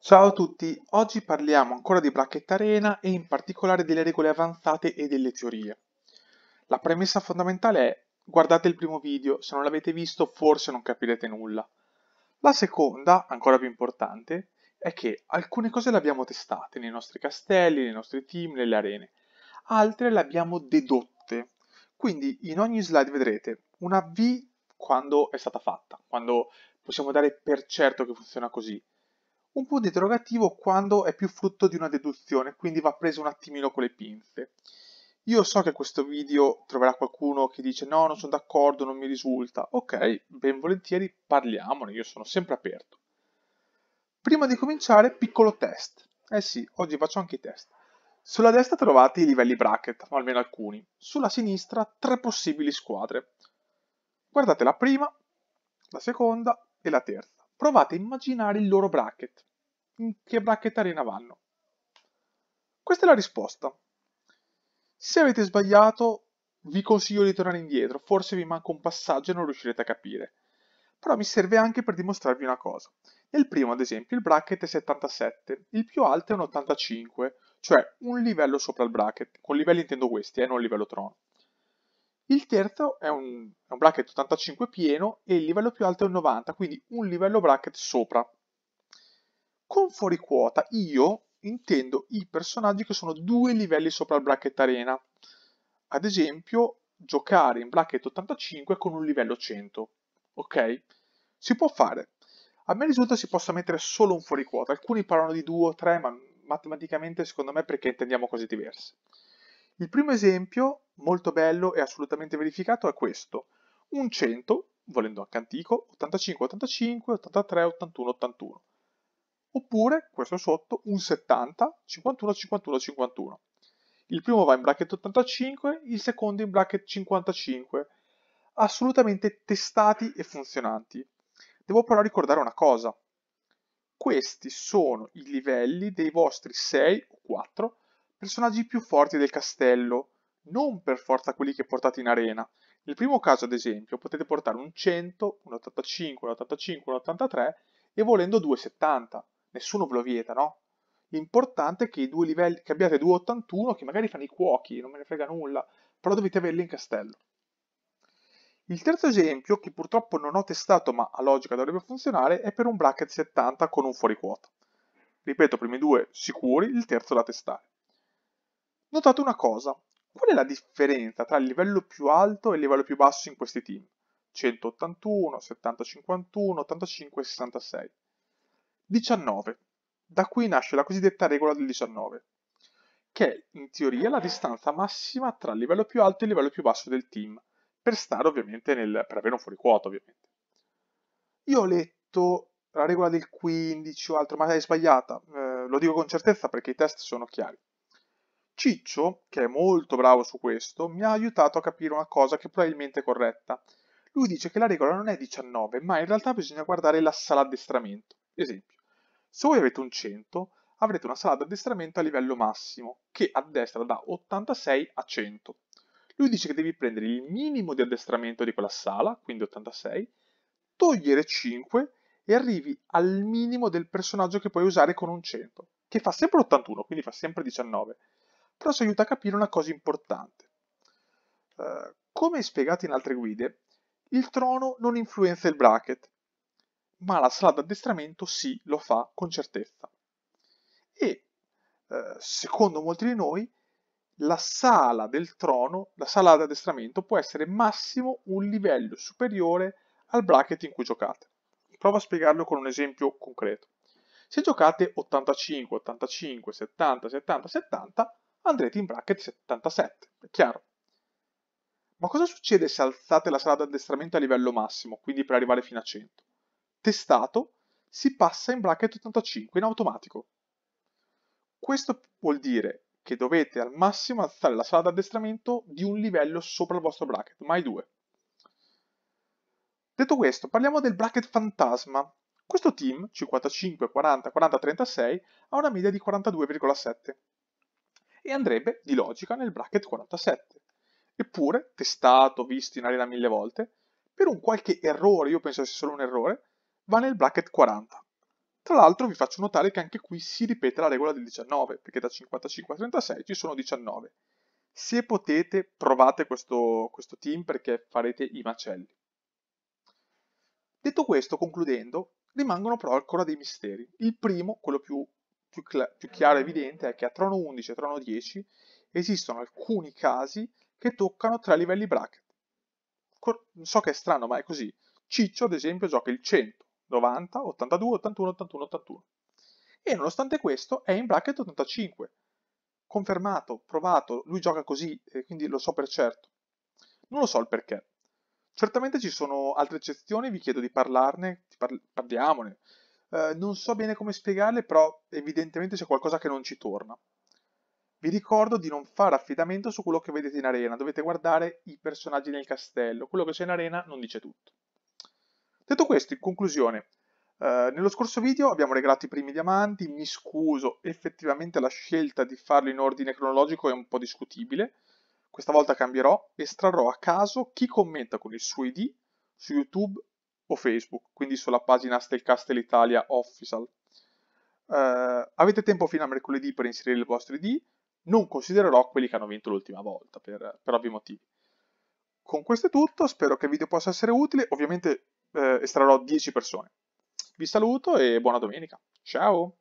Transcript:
Ciao a tutti, oggi parliamo ancora di Bracket Arena e in particolare delle regole avanzate e delle teorie. La premessa fondamentale è guardate il primo video, se non l'avete visto forse non capirete nulla. La seconda, ancora più importante, è che alcune cose le abbiamo testate nei nostri castelli, nei nostri team, nelle arene, altre le abbiamo dedotte. Quindi in ogni slide vedrete una V quando è stata fatta, quando possiamo dare per certo che funziona così un punto interrogativo quando è più frutto di una deduzione, quindi va preso un attimino con le pinze. Io so che questo video troverà qualcuno che dice no, non sono d'accordo, non mi risulta. Ok, ben volentieri parliamone, io sono sempre aperto. Prima di cominciare, piccolo test. Eh sì, oggi faccio anche i test. Sulla destra trovate i livelli bracket, o almeno alcuni. Sulla sinistra tre possibili squadre. Guardate la prima, la seconda e la terza provate a immaginare il loro bracket. In che bracket arena vanno? Questa è la risposta. Se avete sbagliato, vi consiglio di tornare indietro, forse vi manca un passaggio e non riuscirete a capire. Però mi serve anche per dimostrarvi una cosa. Nel primo, ad esempio, il bracket è 77, il più alto è un 85, cioè un livello sopra il bracket. Con livelli intendo questi, eh, non livello trono. Il terzo è un, è un bracket 85 pieno e il livello più alto è un 90, quindi un livello bracket sopra. Con fuori quota io intendo i personaggi che sono due livelli sopra il bracket arena. Ad esempio, giocare in bracket 85 con un livello 100. Ok? Si può fare. A me risulta si possa mettere solo un fuori quota. Alcuni parlano di 2 o 3, ma matematicamente secondo me perché intendiamo cose diverse. Il primo esempio, molto bello e assolutamente verificato, è questo. Un 100, volendo anche antico, 85, 85, 83, 81, 81. Oppure, questo sotto, un 70, 51, 51, 51. Il primo va in bracket 85, il secondo in bracket 55. Assolutamente testati e funzionanti. Devo però ricordare una cosa. Questi sono i livelli dei vostri 6 o 4 personaggi più forti del castello, non per forza quelli che portate in arena. Nel primo caso, ad esempio, potete portare un 100, un 85, un 85, un 83 e volendo 270. Nessuno ve lo vieta, no? L'importante è che, livelli, che abbiate 281 che magari fanno i cuochi, non me ne frega nulla, però dovete averli in castello. Il terzo esempio, che purtroppo non ho testato ma a logica dovrebbe funzionare, è per un bracket 70 con un fuori quota. Ripeto, primi due sicuri, il terzo da testare. Notate una cosa, qual è la differenza tra il livello più alto e il livello più basso in questi team? 181, 70-51, 85 66. 19. Da qui nasce la cosiddetta regola del 19, che è in teoria la distanza massima tra il livello più alto e il livello più basso del team, per stare ovviamente nel, per avere un fuoriquota ovviamente. Io ho letto la regola del 15 o altro, ma è sbagliata, eh, lo dico con certezza perché i test sono chiari. Ciccio, che è molto bravo su questo, mi ha aiutato a capire una cosa che probabilmente è corretta. Lui dice che la regola non è 19, ma in realtà bisogna guardare la sala addestramento. Esempio, se voi avete un 100, avrete una sala d'addestramento a livello massimo, che addestra da 86 a 100. Lui dice che devi prendere il minimo di addestramento di quella sala, quindi 86, togliere 5 e arrivi al minimo del personaggio che puoi usare con un 100, che fa sempre 81, quindi fa sempre 19 però ci aiuta a capire una cosa importante. Uh, come spiegato in altre guide, il trono non influenza il bracket, ma la sala d'addestramento sì, lo fa con certezza. E, uh, secondo molti di noi, la sala del trono, la sala d'addestramento, può essere massimo un livello superiore al bracket in cui giocate. Provo a spiegarlo con un esempio concreto. Se giocate 85, 85, 70, 70, 70, andrete in bracket 77, è chiaro. Ma cosa succede se alzate la sala d'addestramento a livello massimo, quindi per arrivare fino a 100? Testato, si passa in bracket 85 in automatico. Questo vuol dire che dovete al massimo alzare la sala d'addestramento di un livello sopra il vostro bracket, mai due. Detto questo, parliamo del bracket fantasma. Questo team, 55, 40, 40, 36, ha una media di 42,7 e andrebbe di logica nel bracket 47. Eppure, testato, visto in arena mille volte, per un qualche errore, io penso sia solo un errore, va nel bracket 40. Tra l'altro vi faccio notare che anche qui si ripete la regola del 19, perché da 55 a 36 ci sono 19. Se potete, provate questo, questo team perché farete i macelli. Detto questo, concludendo, rimangono però ancora dei misteri. Il primo, quello più, più, più chiaro e evidente, è che a trono 11 e trono 10 esistono alcuni casi che toccano tre livelli bracket. So che è strano, ma è così. Ciccio, ad esempio, gioca il 100, 90, 82, 81, 81, 81. E nonostante questo è in bracket 85. Confermato, provato, lui gioca così, quindi lo so per certo. Non lo so il perché. Certamente ci sono altre eccezioni, vi chiedo di parlarne, parli parliamone. Eh, non so bene come spiegarle, però evidentemente c'è qualcosa che non ci torna. Vi ricordo di non fare affidamento su quello che vedete in arena, dovete guardare i personaggi nel castello, quello che c'è in arena non dice tutto. Detto questo, in conclusione, eh, nello scorso video abbiamo regalato i primi diamanti, mi scuso, effettivamente la scelta di farlo in ordine cronologico è un po' discutibile, questa volta cambierò, estrarrò a caso chi commenta con il suo ID su YouTube o Facebook, quindi sulla pagina Stelcastel Italia Official. Uh, avete tempo fino a mercoledì per inserire il vostro ID, non considererò quelli che hanno vinto l'ultima volta, per, per ovvi motivi. Con questo è tutto, spero che il video possa essere utile, ovviamente eh, estrarrò 10 persone. Vi saluto e buona domenica. Ciao!